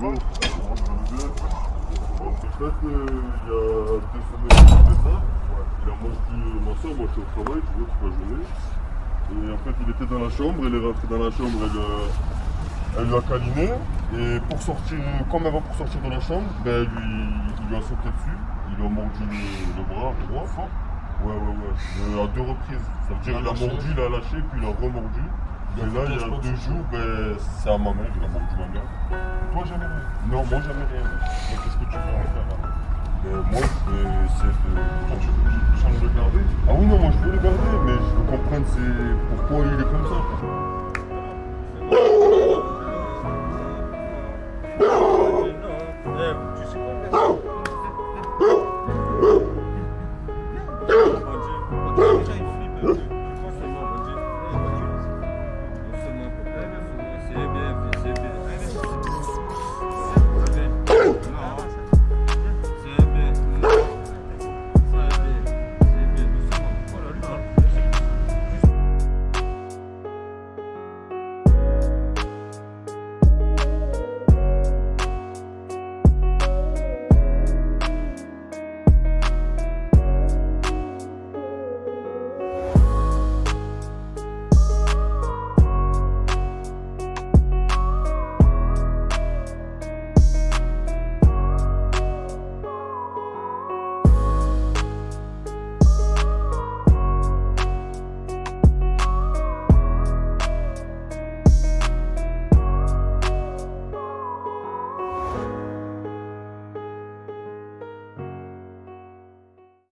fait, euh, il y a deux semaines, il fait ça. Il a mordu ma soeur, moi je suis au travail, tu vois, toute la journée. Et en fait, il était dans la chambre, elle est rentrée dans la chambre, elle, euh, elle lui a câliné. Et pour sortir, comme elle va pour sortir de la chambre, ben, lui, il lui a sauté dessus. Il lui a mordu le, le bras droit, fort. Ouais, ouais, ouais. Euh, à deux reprises. Ça veut dire Il a qu'il a lâché. mordu, il a lâché, puis il a remordu. A Et là, il y a deux jours, ben, c'est à ma mère, il a mordu ma mère. Toi, jamais rien. Non, moi, jamais rien. Mais qu'est-ce que tu veux faire là Mais moi, je vais essayer de. Tu de garder Ah oui, non, moi, je veux le garder, mais je veux comprendre c'est pourquoi il est comme ça.